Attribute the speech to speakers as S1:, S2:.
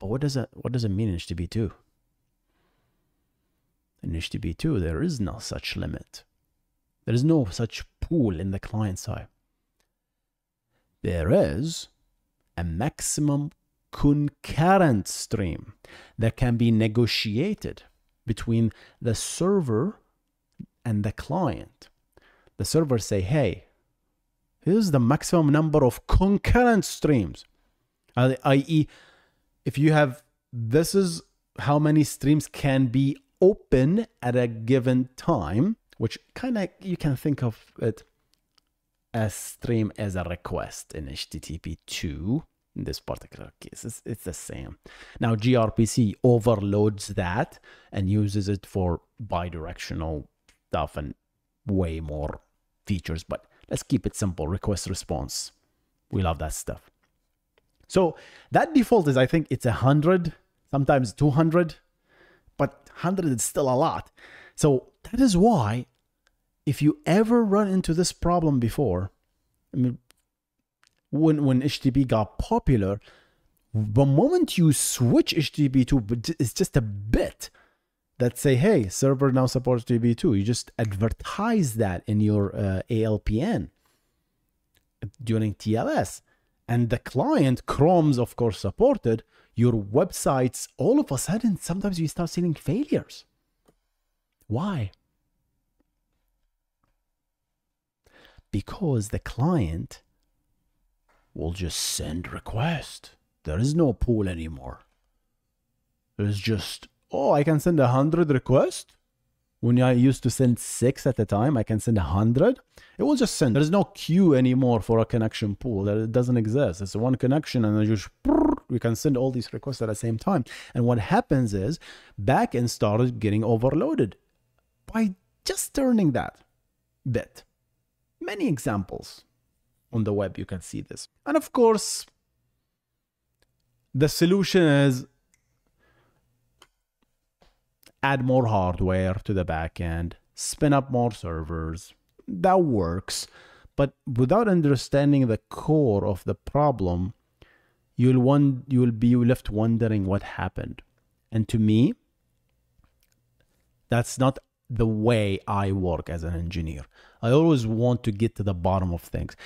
S1: But what does it what does it mean in HTTP2? In HTTP2, there is no such limit. There is no such pool in the client side. There is a maximum concurrent stream that can be negotiated between the server and the client. The server say, hey, here's the maximum number of concurrent streams. I.e., if you have, this is how many streams can be open at a given time, which kind of, you can think of it as stream as a request in HTTP 2 in this particular case. It's, it's the same. Now, gRPC overloads that and uses it for bidirectional stuff and way more features, but let's keep it simple. Request response. We love that stuff. So that default is, I think it's 100, sometimes 200, but 100 is still a lot. So that is why if you ever run into this problem before, I mean, when when HTTP got popular, the moment you switch HTTP2 it's just a bit that say, hey, server now supports HTTP2. You just advertise that in your uh, ALPN during TLS. And the client, Chrome's of course supported, your websites, all of a sudden, sometimes you start seeing failures. Why? Because the client will just send request. There is no pool anymore. There's just, oh, I can send a hundred requests. When I used to send six at a time, I can send a hundred. It will just send. There's no queue anymore for a connection pool. That it doesn't exist. It's one connection and then just we can send all these requests at the same time. And what happens is backend started getting overloaded by just turning that bit. Many examples on the web, you can see this. And of course, the solution is add more hardware to the backend, spin up more servers. That works. But without understanding the core of the problem, you'll one you'll be left wondering what happened. And to me, that's not the way I work as an engineer. I always want to get to the bottom of things.